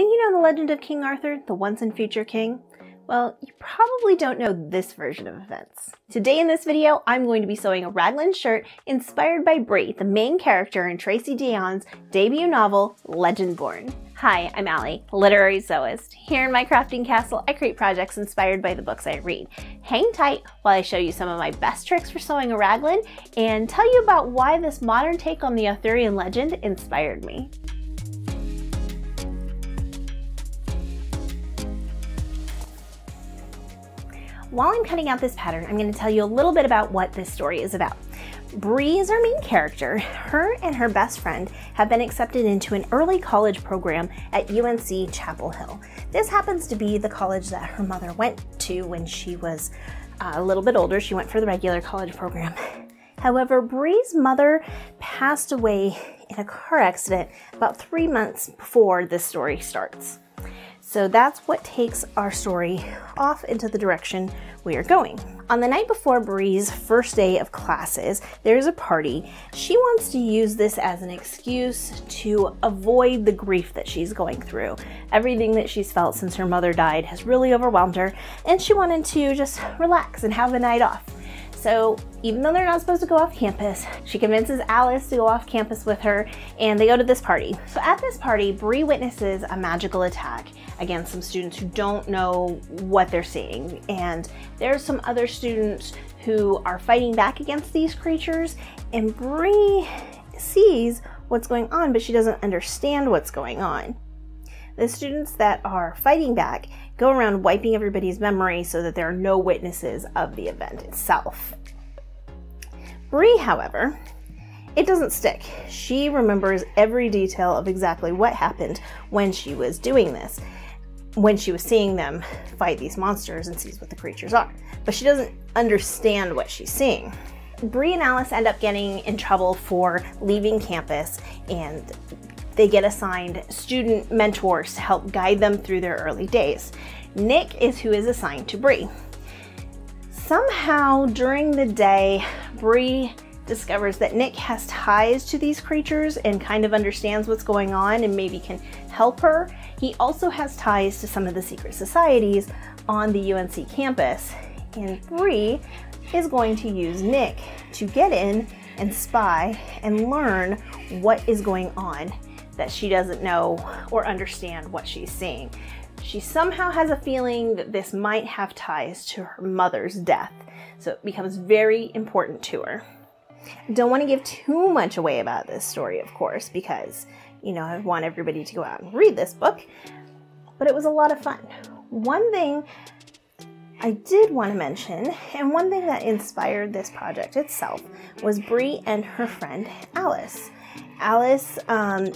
Think you know the legend of King Arthur, the once and future king? Well, you probably don't know this version of events. Today in this video, I'm going to be sewing a raglan shirt inspired by Bree, the main character in Tracy Deonn's debut novel, Legendborn. Hi, I'm Allie, literary sewist. Here in my crafting castle, I create projects inspired by the books I read. Hang tight while I show you some of my best tricks for sewing a raglan and tell you about why this modern take on the Arthurian legend inspired me. While I'm cutting out this pattern, I'm going to tell you a little bit about what this story is about. Bree is our main character. Her and her best friend have been accepted into an early college program at UNC Chapel Hill. This happens to be the college that her mother went to when she was uh, a little bit older. She went for the regular college program. However, Bree's mother passed away in a car accident about three months before this story starts. So that's what takes our story off into the direction we are going. On the night before Bree's first day of classes, there's a party. She wants to use this as an excuse to avoid the grief that she's going through. Everything that she's felt since her mother died has really overwhelmed her, and she wanted to just relax and have a night off. So even though they're not supposed to go off campus, she convinces Alice to go off campus with her and they go to this party. So at this party, Bree witnesses a magical attack against some students who don't know what they're seeing. And there's some other students who are fighting back against these creatures and Bree sees what's going on, but she doesn't understand what's going on. The students that are fighting back go around wiping everybody's memory so that there are no witnesses of the event itself. Bree, however, it doesn't stick. She remembers every detail of exactly what happened when she was doing this, when she was seeing them fight these monsters and sees what the creatures are. But she doesn't understand what she's seeing. Bree and Alice end up getting in trouble for leaving campus and they get assigned student mentors to help guide them through their early days. Nick is who is assigned to Bree. Somehow during the day, Bree discovers that Nick has ties to these creatures and kind of understands what's going on and maybe can help her. He also has ties to some of the secret societies on the UNC campus. And Bree is going to use Nick to get in and spy and learn what is going on that she doesn't know or understand what she's seeing. She somehow has a feeling that this might have ties to her mother's death, so it becomes very important to her. Don't want to give too much away about this story, of course, because, you know, I want everybody to go out and read this book, but it was a lot of fun. One thing I did want to mention, and one thing that inspired this project itself, was Bree and her friend Alice. Alice um,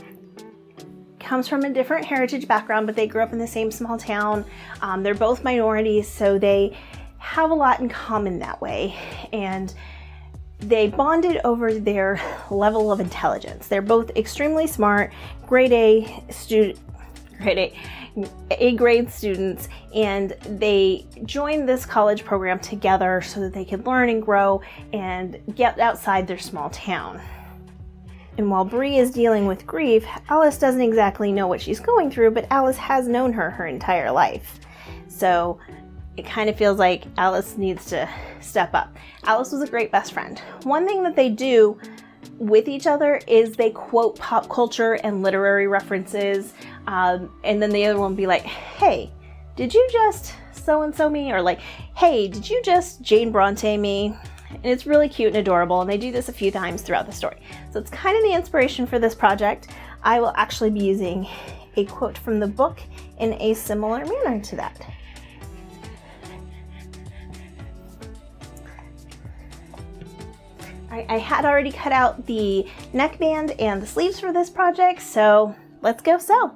comes from a different heritage background, but they grew up in the same small town. Um, they're both minorities, so they have a lot in common that way. And they bonded over their level of intelligence. They're both extremely smart, grade A student, grade A, A grade students, and they joined this college program together so that they could learn and grow and get outside their small town. And while Bree is dealing with grief, Alice doesn't exactly know what she's going through, but Alice has known her her entire life. So it kind of feels like Alice needs to step up. Alice was a great best friend. One thing that they do with each other is they quote pop culture and literary references, um, and then the other one be like, hey, did you just so and so me? Or like, hey, did you just Jane Bronte me? And it's really cute and adorable, and they do this a few times throughout the story. So it's kind of the inspiration for this project. I will actually be using a quote from the book in a similar manner to that. I, had already cut out the neckband and the sleeves for this project, so let's go sew.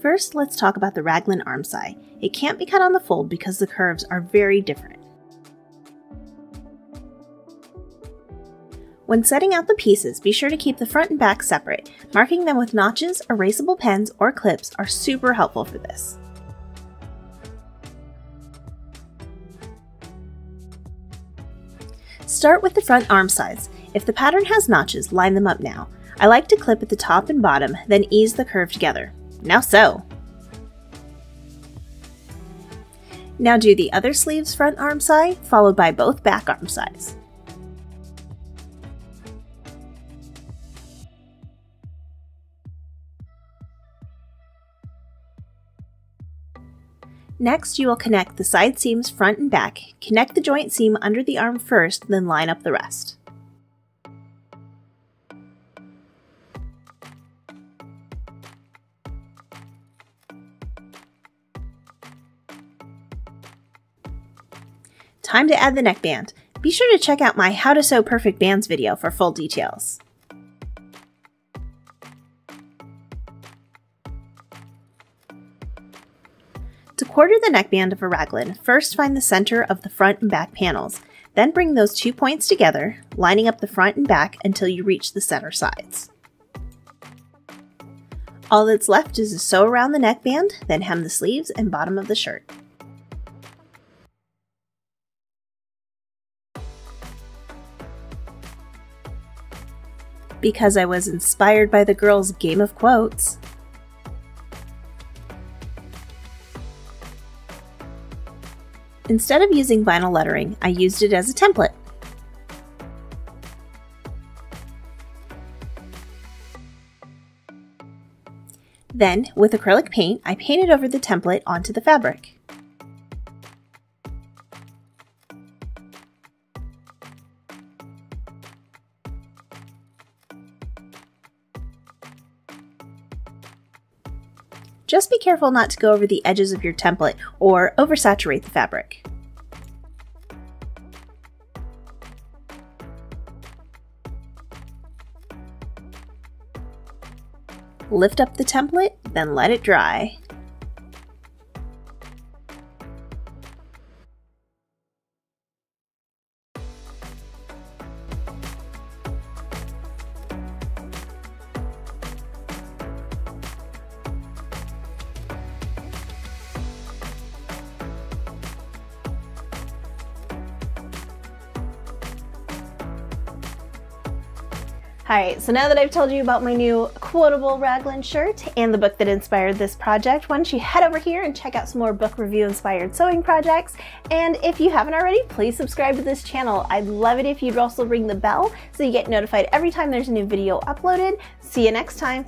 First, let's talk about the raglan armscye. It can't be cut on the fold because the curves are very different. When setting out the pieces, be sure to keep the front and back separate. Marking them with notches, erasable pens, or clips are super helpful for this. Start with the front arm sides. If the pattern has notches, line them up now. I like to clip at the top and bottom, then ease the curve together. Now sew! Now do the other sleeve's front arm side, followed by both back arm sides. Next, you will connect the side seams front and back, connect the joint seam under the arm first, then line up the rest. Time to add the neckband. Be sure to check out my How to Sew Perfect Bands video for full details. To quarter the neckband of a raglan, first find the center of the front and back panels, then bring those two points together, lining up the front and back until you reach the center sides. All that's left is to sew around the neckband, then hem the sleeves and bottom of the shirt. Because I was inspired by the girls' game of quotes, Instead of using vinyl lettering, I used it as a template. Then, with acrylic paint, I painted over the template onto the fabric. Just be careful not to go over the edges of your template or oversaturate the fabric. Lift up the template, then let it dry. Alright, so now that I've told you about my new quotable raglan shirt and the book that inspired this project, why don't you head over here and check out some more book review inspired sewing projects. And if you haven't already, please subscribe to this channel. I'd love it if you'd also ring the bell so you get notified every time there's a new video uploaded. See you next time.